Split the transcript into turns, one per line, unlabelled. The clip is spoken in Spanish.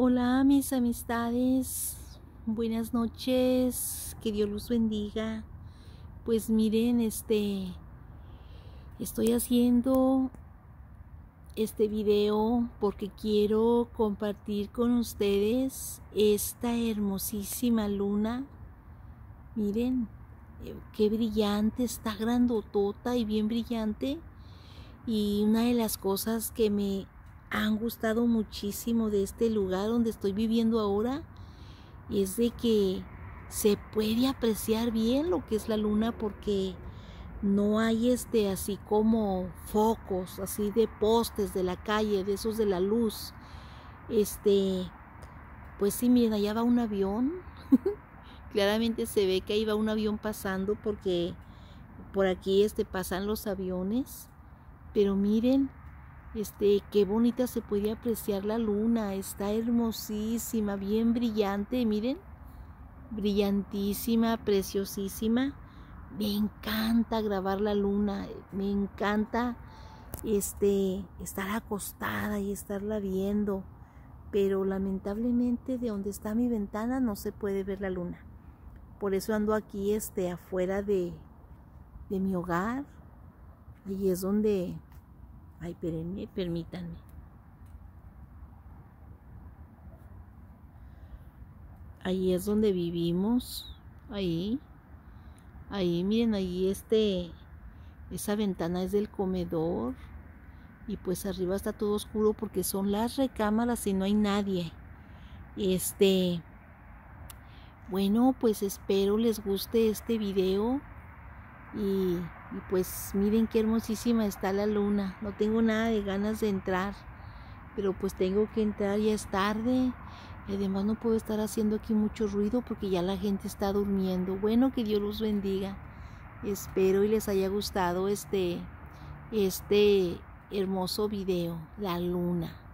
Hola mis amistades, buenas noches, que Dios los bendiga. Pues miren, este, estoy haciendo este video porque quiero compartir con ustedes esta hermosísima luna. Miren, eh, qué brillante, está grandotota y bien brillante. Y una de las cosas que me han gustado muchísimo de este lugar donde estoy viviendo ahora es de que se puede apreciar bien lo que es la luna porque no hay este así como focos así de postes de la calle de esos de la luz. Este pues sí miren allá va un avión. Claramente se ve que ahí va un avión pasando porque por aquí este pasan los aviones. Pero miren este, qué bonita se puede apreciar la luna, está hermosísima, bien brillante, miren, brillantísima, preciosísima. Me encanta grabar la luna, me encanta este estar acostada y estarla viendo, pero lamentablemente de donde está mi ventana no se puede ver la luna. Por eso ando aquí este afuera de de mi hogar. Ahí es donde Ay, espérenme, permítanme. Ahí es donde vivimos. Ahí. Ahí, miren, ahí este. Esa ventana es del comedor. Y pues arriba está todo oscuro porque son las recámaras y no hay nadie. Este. Bueno, pues espero les guste este video. Y pues miren qué hermosísima está la luna. No tengo nada de ganas de entrar. Pero pues tengo que entrar, ya es tarde. Y además no puedo estar haciendo aquí mucho ruido porque ya la gente está durmiendo. Bueno, que Dios los bendiga. Espero y les haya gustado este, este hermoso video, la luna.